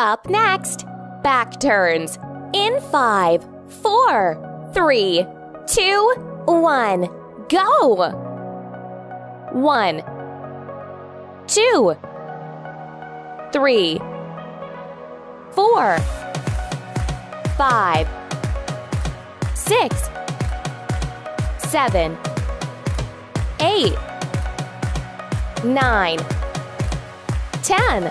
Up next, back turns. In five, four, three, two, one, go! One, two, three, four, five, six, seven, eight, nine, ten,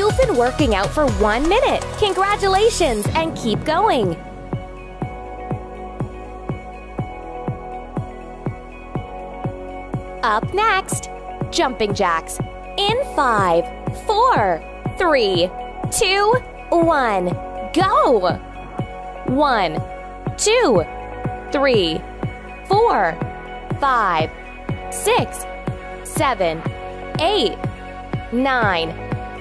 You've been working out for one minute. Congratulations and keep going. Up next, jumping jacks. In five, four, three, two, one, go! One, two, three, four, five, six, seven, eight, nine,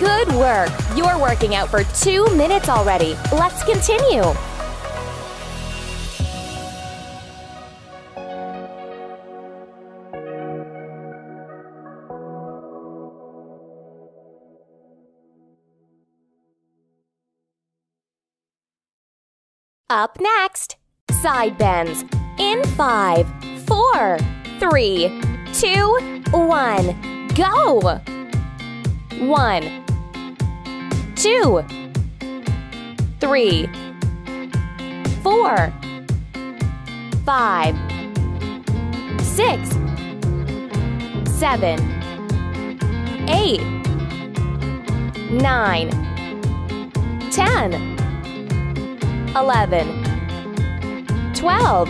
Good work! You're working out for two minutes already. Let's continue. Up next, side bends. In five, four, three, two, one, go! One, two, three, four, five, six, seven, eight, nine, ten, eleven, twelve,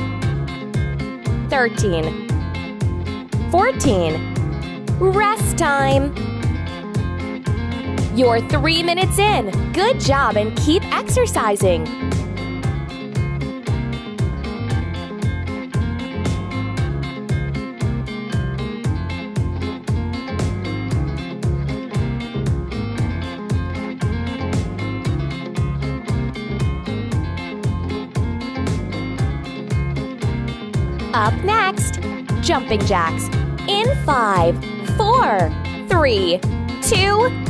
thirteen, fourteen. Rest time. You're three minutes in. Good job and keep exercising. Up next, jumping jacks. In five, four, three, two,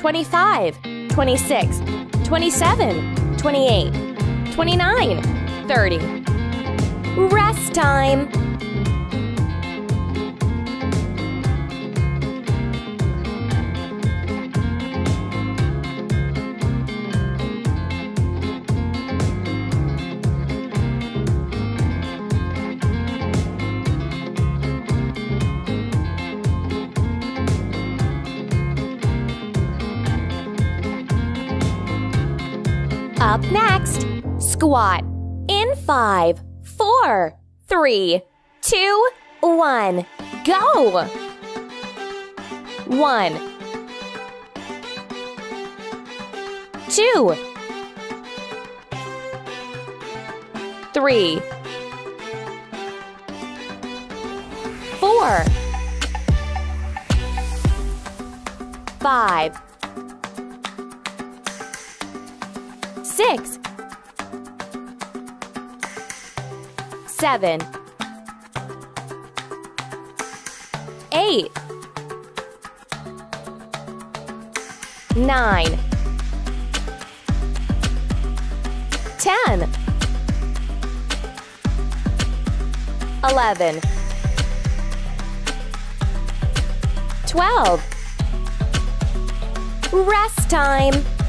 25, 26, 27, 28, 29, 30. Rest time. Up next, squat. In five, four, three, two, one, go! One, two, three, four, five, six, seven, eight, nine, ten, eleven, twelve. Rest time.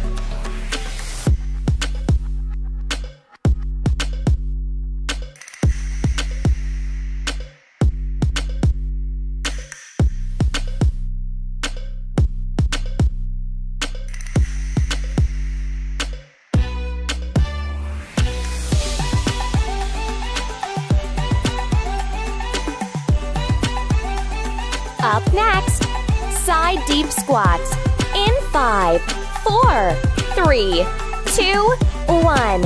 Up next, side deep squats. In five, four, three, two, one,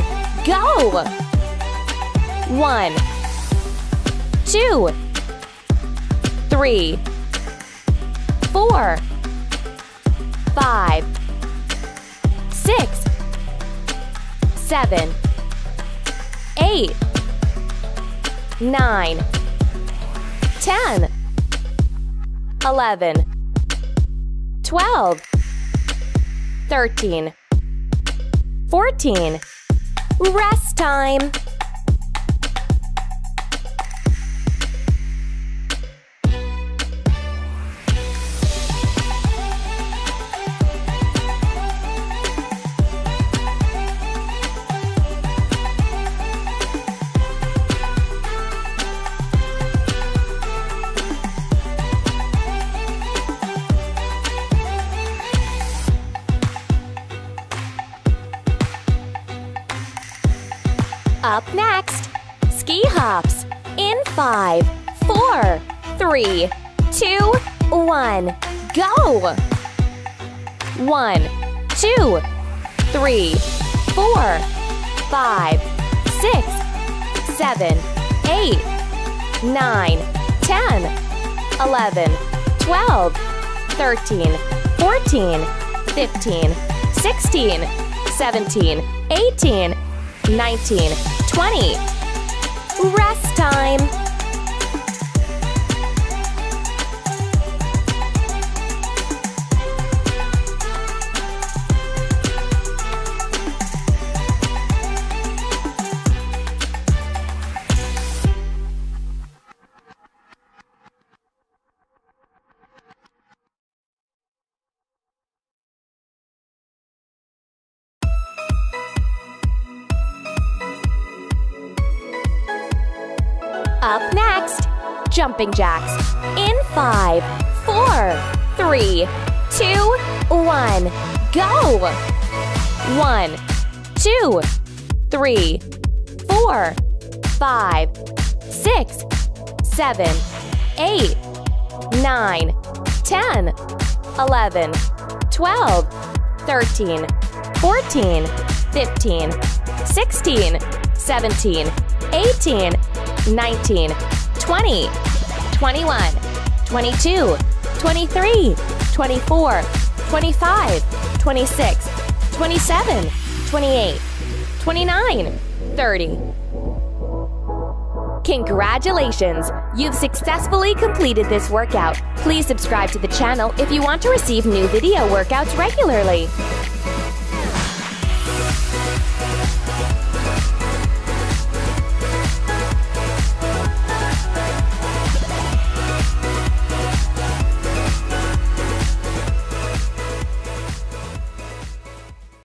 go! One, two, three, four, five, six, seven, eight, nine, ten. 11 12 13 14 Rest time! Up next, ski hops. In five, four, three, two, one, go! One, two, three, four, five, six, seven, eight, nine, ten, eleven, twelve, thirteen, fourteen, fifteen, sixteen, seventeen, eighteen. 19, 20. Rest time. Up next, jumping jacks. In five, four, three, two, one, go! One, two, three, four, five, six, seven, eight, nine, ten, eleven, twelve, thirteen, fourteen, fifteen, sixteen, seventeen, eighteen. 19, 20, 21, 22, 23, 24, 25, 26, 27, 28, 29, 30. Congratulations! You've successfully completed this workout. Please subscribe to the channel if you want to receive new video workouts regularly.